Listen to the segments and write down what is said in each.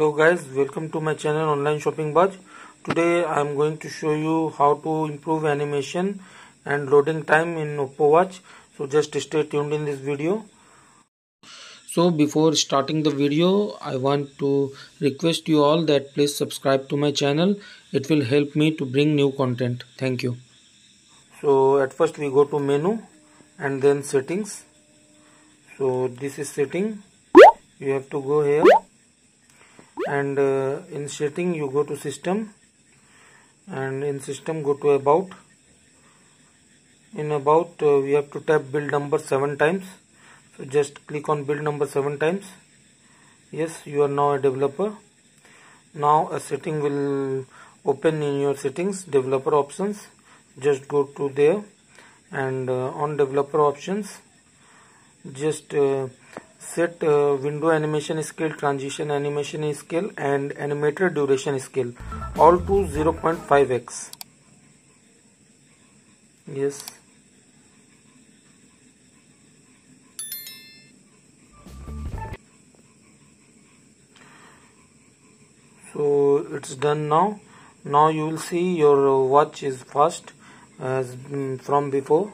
hello guys. Welcome to my channel online shopping Baaz today i am going to show you how to improve animation and loading time in oppo watch. So just stay tuned in this video. So before starting the video i want to request you all that please subscribe to my channel. It will help me to bring new content. Thank you. So at first we go to menu and then settings. So this is setting. You have to go here and uh, in setting you go to system and in system go to about. In about uh, we have to tap build number seven times. So just click on build number seven times. Yes you are now a developer. Now a setting will open in your settings developer options. Just go to there and uh, on developer options just uh, set uh, window animation scale transition animation scale and animator duration scale. All to 0.5x yes. So it's done now. Now you will see your watch is fast as mm, from before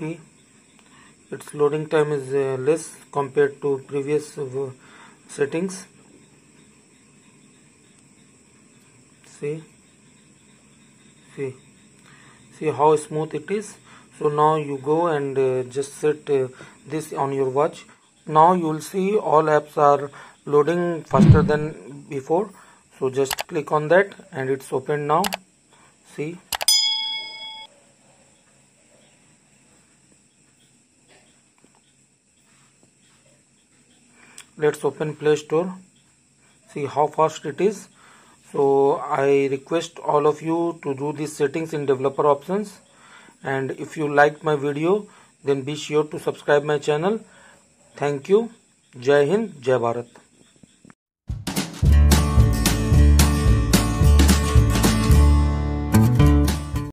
see its loading time is uh, less compared to previous uh, settings. See? See? See how smooth it is? So now you go and uh, just set uh, this on your watch. Now you will see all apps are loading faster than before. So just click on that and it's open now. See let's open play store. See how fast it is. So i request all of you to do these settings in developer options. And if you liked my video then be sure to subscribe my channel. Thank you. Jai hind jai bharat